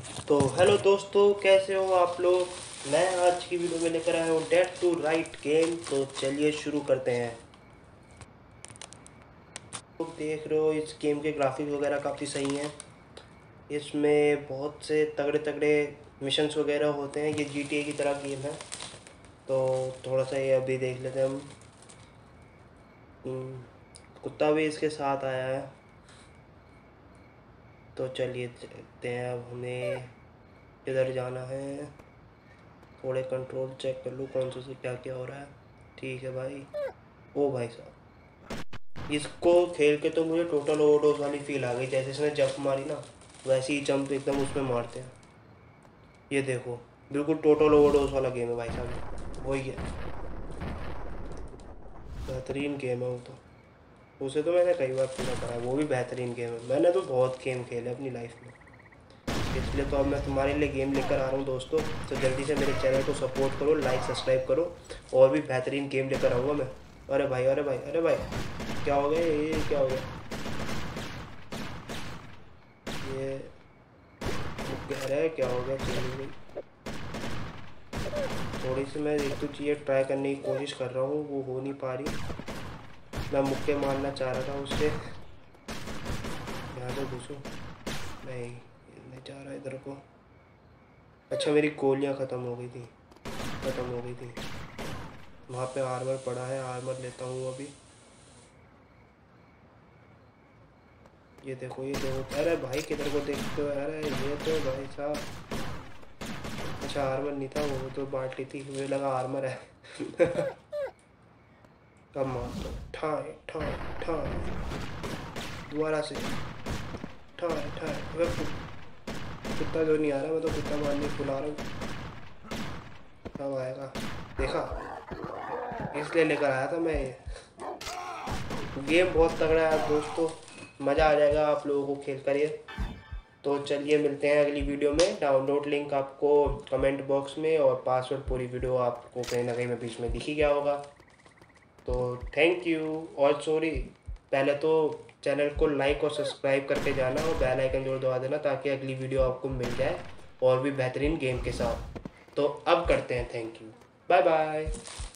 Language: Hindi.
तो हेलो दोस्तों कैसे हो आप लोग? मैं आज की वीडियो में लेकर आया हूँ डेट टू राइट गेम तो चलिए शुरू करते हैं। तो देख रहे हो इस गेम के ग्राफिक वगैरह काफ़ी सही हैं। इसमें बहुत से तगड़े तगड़े मिशंस वगैरह होते हैं। ये जीटीए की तरह गेम है। तो थोड़ा सा ये अभी देख लेते हैं हम। हम्म, कुत्ता भी इसके साथ आया है। तो चलिए देखते हैं, अब हमें किधर जाना है। थोड़े कंट्रोल चेक कर लूँ कौन सा से क्या क्या हो रहा है। ठीक है भाई। ओ भाई साहब। इसको खेल के तो मुझे टोटल ओवरडोज वाली फील आ गई, जैसे इसने जंप मारी ना, वैसे ही जंप एकदम उसमें मारते हैं। ये देखो, बिल्कुल टोटल ओवरडोज वाला गेम है भाई साहब। वही है। बेहतरीन गेम है वो तो। उसे तो मैंने कई बार पूरा करा है, वो भी बेहतरीन गेम है। मैंने तो बहुत गेम खेले अपनी लाइफ में। इसलिए तो अब मैं तुम्हारे लिए गेम लेकर आ रहा हूँ दोस्तों तो जल्दी से मेरे चैनल को सपोर्ट करो लाइक सब्सक्राइब करो, और भी बेहतरीन गेम लेकर आऊँगा मैं। अरे भाई अरे भाई अरे भाई, क्या हो गया ये क्या हो गया? ये कह है क्या हो गया? थोड़ी सी मैं एक दो चीज़ें ट्राई करने की कोशिश कर रहा हूँ, वो हो नहीं पा रही। मैं मुक्के मारना चाह रहा था उससे यहाँ से घुसो। नहीं नहीं जा रहा इधर को। अच्छा मेरी गोलियाँ ख़त्म हो गई थी। ख़त्म हो गई थी। वहाँ पे आर्मर पड़ा है। आर्मर लेता हूँ अभी। ये देखो ये देखो। अरे भाई, किधर को देखते हो? अरे ये तो भाई साहब। अच्छा आर्मर नहीं था, वो तो बांट ली थी। मुझे लगा आर्मर है। अब मार ठाए ठाए ठाए। दोबारा से। ठाए ठाए कुत्ता जो नहीं आ रहा? मैं तो कुत्ता मारने बुला रहा हूँ। कब आएगा? देखा? इसलिए लेकर आया था मैं गेम बहुत तगड़ा है दोस्तों। मज़ा आ जाएगा आप लोगों को खेल कर ये। तो चलिए मिलते हैं अगली वीडियो में। डाउनलोड लिंक आपको कमेंट बॉक्स में और पासवर्ड पूरी वीडियो आपको कहीं ना कहीं में बीच में दिख गया होगा। तो थैंक यू और सॉरी पहले तो चैनल को लाइक और सब्सक्राइब करके जाना और बेल आइकन जोड़ दबा देना ताकि अगली वीडियो आपको मिल जाए और भी बेहतरीन गेम के साथ। तो अब करते हैं थैंक यू बाय बाय